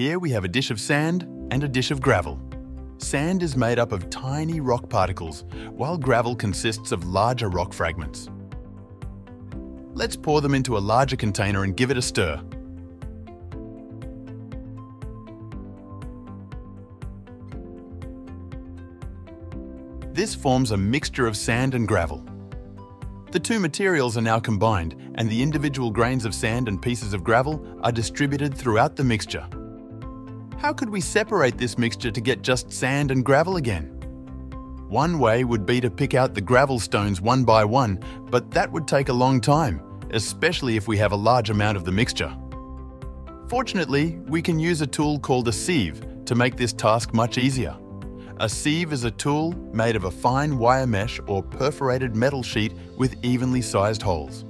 Here we have a dish of sand and a dish of gravel. Sand is made up of tiny rock particles, while gravel consists of larger rock fragments. Let's pour them into a larger container and give it a stir. This forms a mixture of sand and gravel. The two materials are now combined and the individual grains of sand and pieces of gravel are distributed throughout the mixture. How could we separate this mixture to get just sand and gravel again? One way would be to pick out the gravel stones one by one, but that would take a long time, especially if we have a large amount of the mixture. Fortunately, we can use a tool called a sieve to make this task much easier. A sieve is a tool made of a fine wire mesh or perforated metal sheet with evenly sized holes.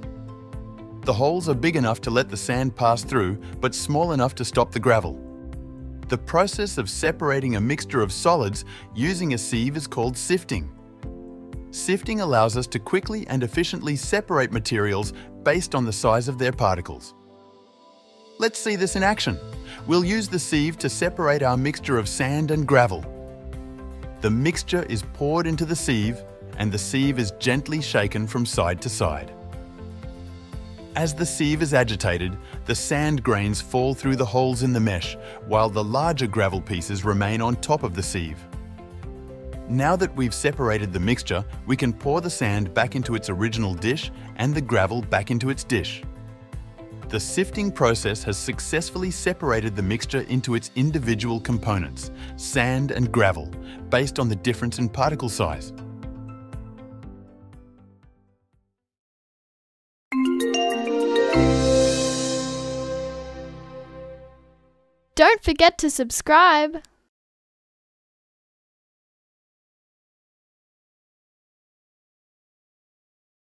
The holes are big enough to let the sand pass through, but small enough to stop the gravel. The process of separating a mixture of solids using a sieve is called sifting. Sifting allows us to quickly and efficiently separate materials based on the size of their particles. Let's see this in action. We'll use the sieve to separate our mixture of sand and gravel. The mixture is poured into the sieve and the sieve is gently shaken from side to side. As the sieve is agitated, the sand grains fall through the holes in the mesh, while the larger gravel pieces remain on top of the sieve. Now that we've separated the mixture, we can pour the sand back into its original dish and the gravel back into its dish. The sifting process has successfully separated the mixture into its individual components, sand and gravel, based on the difference in particle size. Don't forget to subscribe.